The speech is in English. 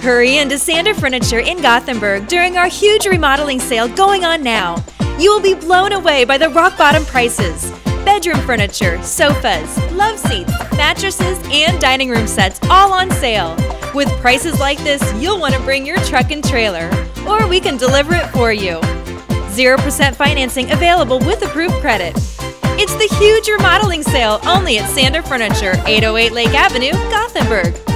Hurry into Sander Furniture in Gothenburg during our huge remodeling sale going on now. You will be blown away by the rock bottom prices. Bedroom furniture, sofas, love seats, mattresses, and dining room sets all on sale. With prices like this, you'll want to bring your truck and trailer, or we can deliver it for you. 0% financing available with approved credit. It's the huge remodeling sale only at Sander Furniture, 808 Lake Avenue, Gothenburg.